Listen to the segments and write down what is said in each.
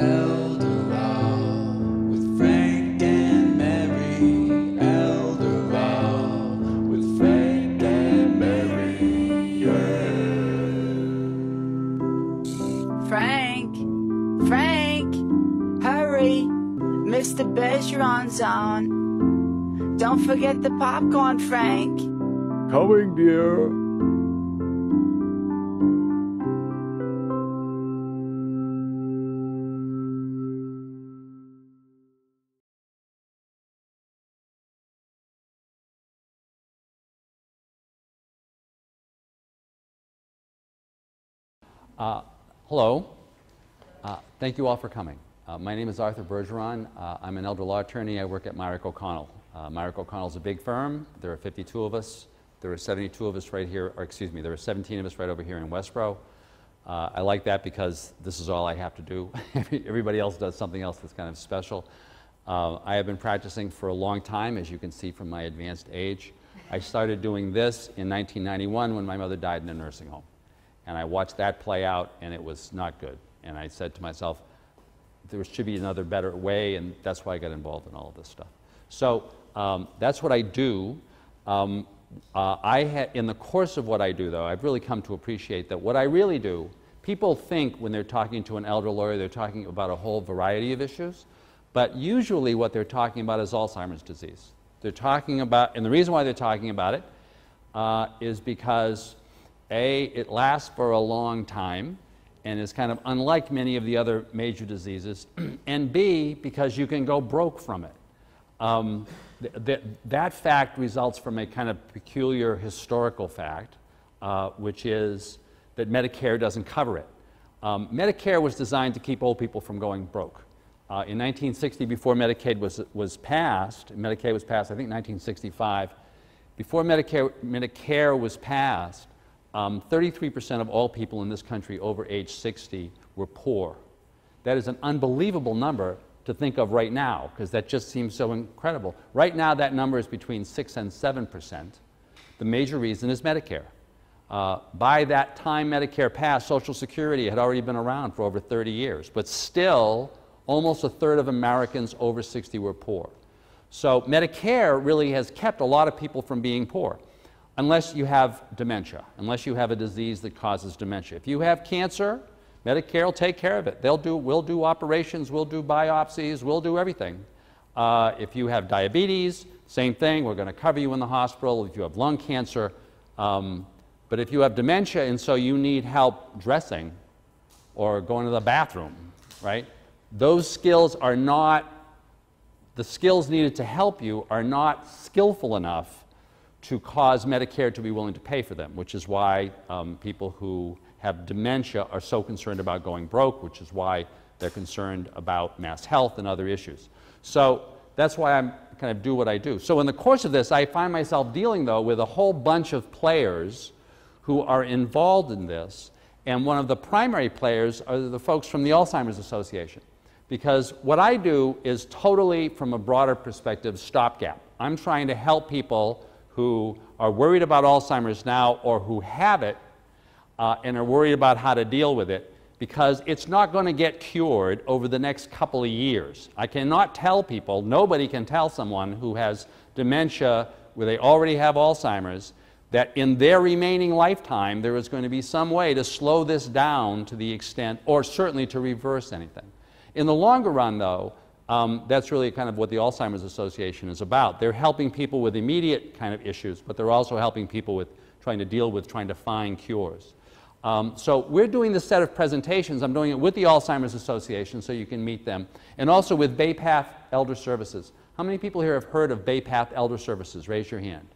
Elder Law with Frank and Mary. Elder Law with Frank and Mary. Frank, Frank, hurry. Mr. Bergeron's on. Don't forget the popcorn, Frank. Coming, dear. Uh, hello. Uh, thank you all for coming. Uh, my name is Arthur Bergeron. Uh, I'm an elder law attorney. I work at Mirick O'Connell. Uh, Mirick O'Connell is a big firm. There are 52 of us. There are 72 of us right here, or excuse me, there are 17 of us right over here in Westboro. Uh, I like that because this is all I have to do. Everybody else does something else that's kind of special. I have been practicing for a long time, as you can see from my advanced age. I started doing this in 1991 when my mother died in a nursing home. And I watched that play out, and it was not good. And I said to myself, there should be another better way, and that's why I got involved in all of this stuff. So um, that's what I do. Um, uh, I ha- in the course of what I do, though, I've really come to appreciate that what I really do, people think when they're talking to an elder lawyer, they're talking about a whole variety of issues, but usually what they're talking about is Alzheimer's disease. They're talking about, and the reason why they're talking about it uh, is because a, it lasts for a long time and is kind of unlike many of the other major diseases, and B, because you can go broke from it. Um, th th that fact results from a kind of peculiar historical fact, uh, which is that Medicare doesn't cover it. Um, Medicare was designed to keep old people from going broke. Uh, in 1960, before Medicaid was, was passed, Medicaid was passed, I think 1965, before Medicare, Medicare was passed, 33% um, of all people in this country over age 60 were poor. That is an unbelievable number to think of right now, because that just seems so incredible. Right now, that number is between 6 and 7%. The major reason is Medicare. Uh, by that time Medicare passed, Social Security had already been around for over 30 years, but still, almost a third of Americans over 60 were poor. So Medicare really has kept a lot of people from being poor unless you have dementia, unless you have a disease that causes dementia. If you have cancer, Medicare will take care of it. They'll do, we'll do operations, we'll do biopsies, we'll do everything. Uh, if you have diabetes, same thing, we're going to cover you in the hospital. If you have lung cancer, um, but if you have dementia and so you need help dressing or going to the bathroom, right? Those skills are not, the skills needed to help you are not skillful enough to cause Medicare to be willing to pay for them, which is why um, people who have dementia are so concerned about going broke, which is why they're concerned about MassHealth and other issues. So that's why I'm kind of do what I do. So in the course of this, I find myself dealing, though, with a whole bunch of players who are involved in this, and one of the primary players are the folks from the Alzheimer's Association. Because what I do is totally, from a broader perspective, stopgap. I'm trying to help people who are worried about Alzheimer's now or who have it uh, and are worried about how to deal with it because it's not going to get cured over the next couple of years. I cannot tell people, nobody can tell someone who has dementia where they already have Alzheimer's that in their remaining lifetime there is going to be some way to slow this down to the extent, or certainly to reverse anything. In the longer run, though, um, that's really kind of what the Alzheimer's Association is about. They're helping people with immediate kind of issues, but they're also helping people with trying to deal with trying to find cures. Um, so we're doing this set of presentations. I'm doing it with the Alzheimer's Association so you can meet them, and also with BayPath Elder Services. How many people here have heard of BayPath Elder Services? Raise your hand.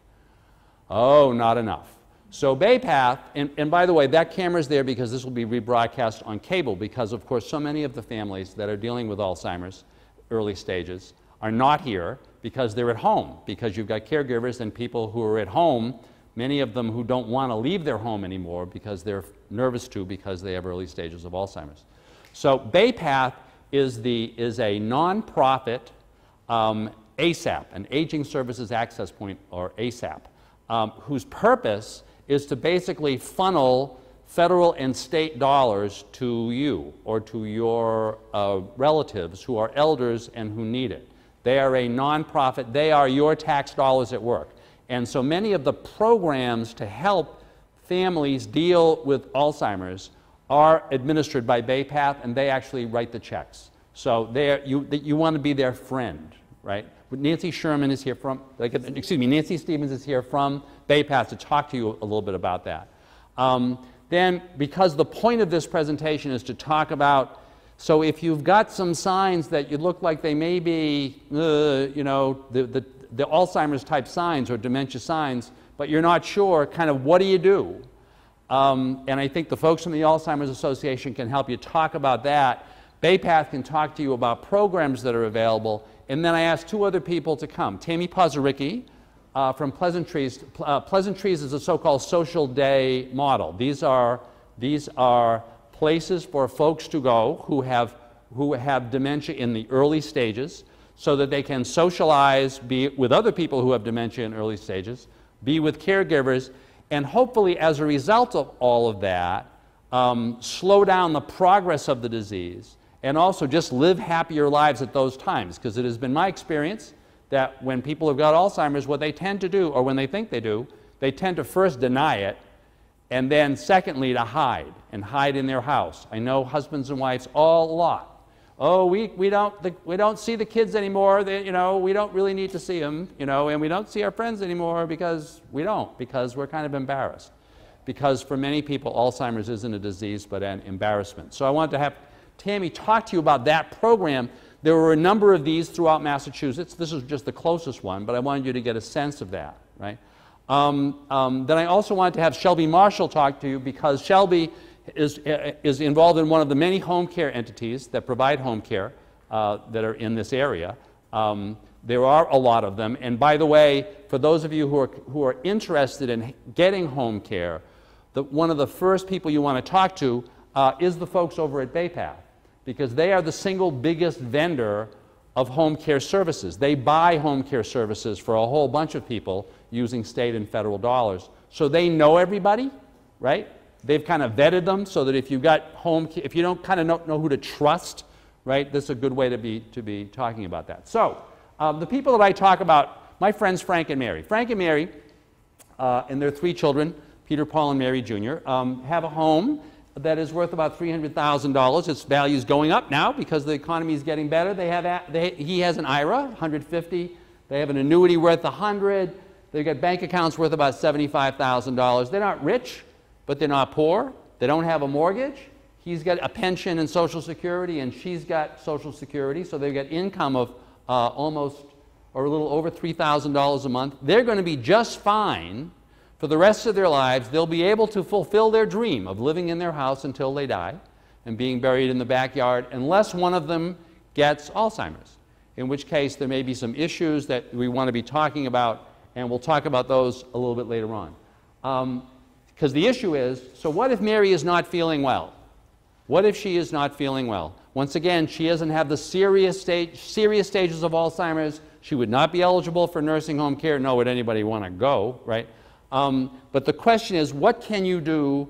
Oh, not enough. So BayPath, and, and by the way, that camera is there because this will be rebroadcast on cable because, of course, so many of the families that are dealing with Alzheimer's early stages are not here because they're at home, because you've got caregivers and people who are at home, many of them who don't want to leave their home anymore because they're nervous to because they have early stages of Alzheimer's. So BayPath is, the, is a nonprofit um, ASAP, an Aging Services Access Point, or ASAP, um, whose purpose is to basically funnel federal and state dollars to you or to your uh, relatives who are elders and who need it. They are a nonprofit, they are your tax dollars at work. And so many of the programs to help families deal with Alzheimer's are administered by BayPath and they actually write the checks. So you, you want to be their friend, right? Nancy Sherman is here from, like, excuse me, Nancy Stevens is here from BayPath to talk to you a little bit about that. Um, then, because the point of this presentation is to talk about, so if you've got some signs that you look like they may be, uh, you know, the, the, the Alzheimer's type signs or dementia signs, but you're not sure, kind of what do you do? Um, and I think the folks from the Alzheimer's Association can help you talk about that. BayPath can talk to you about programs that are available. And then I asked two other people to come. Tammy Pozaricki, uh, from Pleasant Trees. Uh, Pleasant Trees is a so-called social day model. These are, these are places for folks to go who have, who have dementia in the early stages so that they can socialize, be with other people who have dementia in early stages, be with caregivers, and hopefully as a result of all of that, um, slow down the progress of the disease and also just live happier lives at those times. Because it has been my experience that when people have got Alzheimer's, what they tend to do, or when they think they do, they tend to first deny it, and then secondly, to hide, and hide in their house. I know husbands and wives all a lot. Oh, we, we, don't, the, we don't see the kids anymore. They, you know, we don't really need to see them, you know, and we don't see our friends anymore because we don't, because we're kind of embarrassed. Because for many people, Alzheimer's isn't a disease, but an embarrassment. So I wanted to have Tammy talk to you about that program there were a number of these throughout Massachusetts. This is just the closest one, but I wanted you to get a sense of that, right? Um, um, then I also wanted to have Shelby Marshall talk to you because Shelby is, is involved in one of the many home care entities that provide home care uh, that are in this area. Um, there are a lot of them. And by the way, for those of you who are, who are interested in getting home care, the, one of the first people you want to talk to uh, is the folks over at BayPath because they are the single biggest vendor of home care services. They buy home care services for a whole bunch of people using state and federal dollars. So they know everybody, right? They've kind of vetted them so that if you've got home, if you don't kind of know, know who to trust, right, this is a good way to be, to be talking about that. So um, the people that I talk about, my friends Frank and Mary. Frank and Mary uh, and their three children, Peter, Paul, and Mary Jr., um, have a home that is worth about $300,000. Its value is going up now because the economy is getting better. They have, they, he has an IRA, 150. They have an annuity worth 100. They've got bank accounts worth about $75,000. They're not rich, but they're not poor. They don't have a mortgage. He's got a pension and Social Security, and she's got Social Security. So they've got income of uh, almost or a little over $3,000 a month. They're going to be just fine for the rest of their lives, they'll be able to fulfill their dream of living in their house until they die and being buried in the backyard, unless one of them gets Alzheimer's, in which case there may be some issues that we want to be talking about, and we'll talk about those a little bit later on. Because um, the issue is so, what if Mary is not feeling well? What if she is not feeling well? Once again, she doesn't have the serious, stage, serious stages of Alzheimer's. She would not be eligible for nursing home care, nor would anybody want to go, right? Um, but the question is, what can you do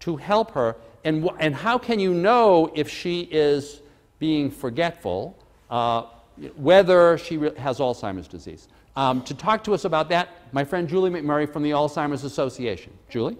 to help her? And, and how can you know if she is being forgetful, uh, whether she has Alzheimer's disease? Um, to talk to us about that, my friend Julie McMurray from the Alzheimer's Association. Julie?